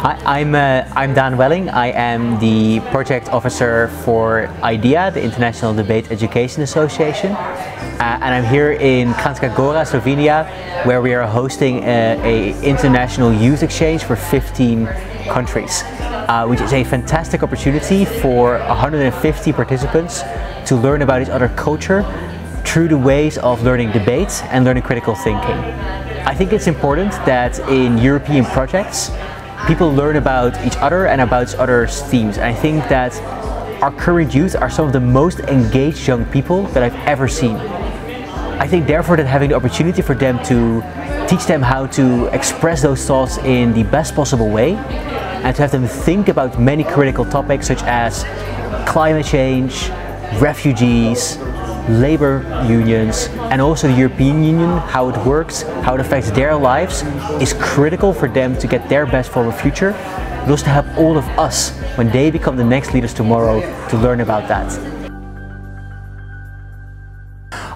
Hi, I'm, uh, I'm Dan Welling. I am the project officer for IDEA, the International Debate Education Association. Uh, and I'm here in Kranjska Gora, Slovenia, where we are hosting a, a international youth exchange for 15 countries, uh, which is a fantastic opportunity for 150 participants to learn about each other culture through the ways of learning debate and learning critical thinking. I think it's important that in European projects, people learn about each other and about each other's themes. And I think that our current youth are some of the most engaged young people that I've ever seen. I think therefore that having the opportunity for them to teach them how to express those thoughts in the best possible way and to have them think about many critical topics such as climate change, refugees, labor unions and also the European Union, how it works, how it affects their lives is critical for them to get their best forward future, but also to help all of us when they become the next leaders tomorrow to learn about that.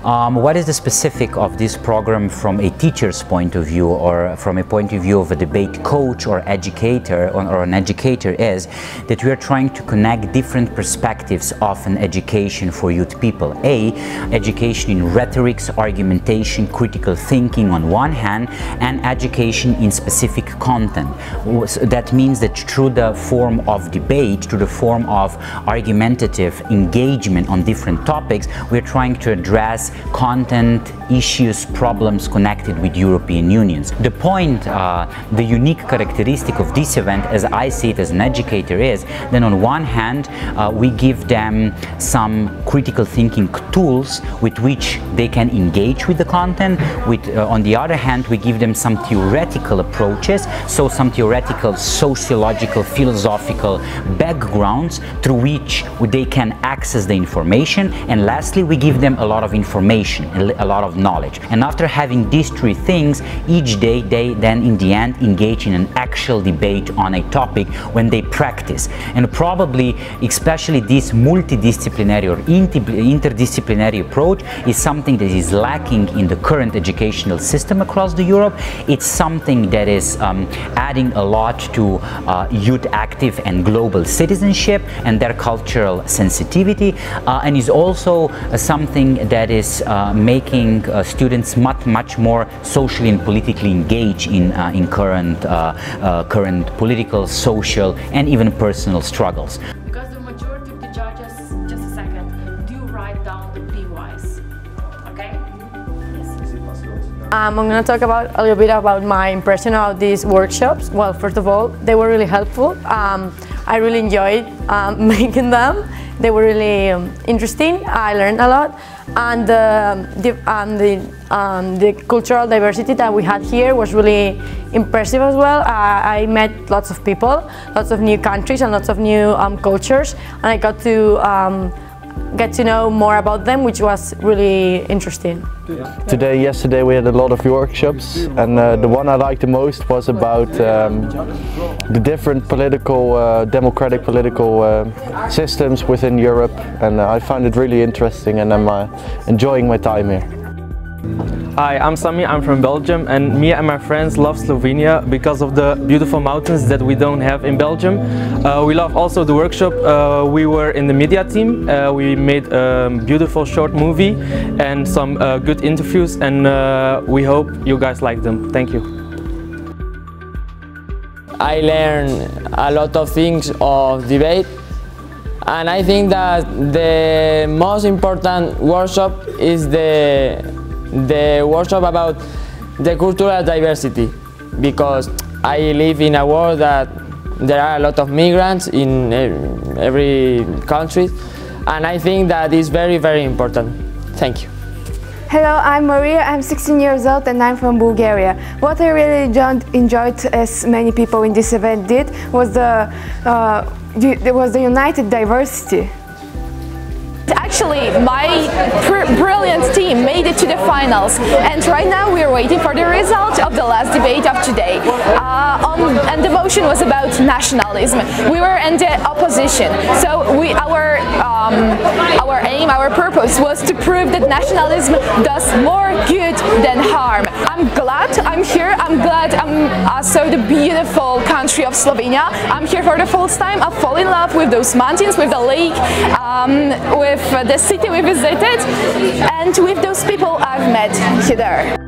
Um, what is the specific of this program from a teacher's point of view or from a point of view of a debate coach or educator or, an educator is that we are trying to connect different perspectives of an education for youth people. A, education in rhetorics, argumentation, critical thinking on one hand and education in specific content. That means that through the form of debate, through the form of argumentative engagement on different topics, we're trying to address content, issues, problems connected with European unions. The point, uh, the unique characteristic of this event, as I see it as an educator, is that on one hand, uh, we give them some critical thinking tools with which they can engage with the content. With, uh, on the other hand, we give them some theoretical approaches, so some theoretical, sociological, philosophical backgrounds through which they can access the information. And lastly, we give them a lot of information information, a lot of knowledge. And after having these three things, each day they then in the end engage in an actual debate on a topic when they practice. And probably, especially this multidisciplinary or interdisciplinary approach is something that is lacking in the current educational system across the Europe. It's something that is um, adding a lot to uh, youth active and global citizenship and their cultural sensitivity uh, and is also uh, something that is uh, making uh, students much much more socially and politically engaged in uh, in current uh, uh, current political, social, and even personal struggles. Because the majority of the judges, just a second, do write down the PYs. Okay? Um, I'm going to talk about a little bit about my impression of these workshops. Well, first of all, they were really helpful. Um, I really enjoyed um, making them. They were really um, interesting. I learned a lot, and uh, the, um, the, um, the cultural diversity that we had here was really impressive as well. Uh, I met lots of people, lots of new countries, and lots of new um, cultures, and I got to um, get to know more about them, which was really interesting. Today, yesterday, we had a lot of workshops, and uh, the one I liked the most was about um, the different political, uh, democratic political uh, systems within Europe, and uh, I found it really interesting, and I'm uh, enjoying my time here. Hi, I'm Sami, I'm from Belgium and me and my friends love Slovenia because of the beautiful mountains that we don't have in Belgium. Uh, we love also the workshop, uh, we were in the media team, uh, we made a beautiful short movie and some uh, good interviews and uh, we hope you guys like them. Thank you. I learned a lot of things of debate and I think that the most important workshop is the the workshop about the cultural diversity because I live in a world that there are a lot of migrants in every country and I think that is very very important. Thank you. Hello, I'm Maria, I'm 16 years old and I'm from Bulgaria. What I really enjoyed, as many people in this event did, was the, uh, was the united diversity. Actually, my brilliant team made it to the finals and right now we are waiting for the result of the last debate of today. Uh, on, and the motion was about nationalism. We were in the opposition, so we, our um, our aim, our purpose was to prove that nationalism does more good than harm. I'm glad I'm here. I'm glad I'm, I saw the beautiful country of Slovenia. I'm here for the first time. I fall in love with those mountains, with the lake, um, with the city we visited, and with those people I've met here.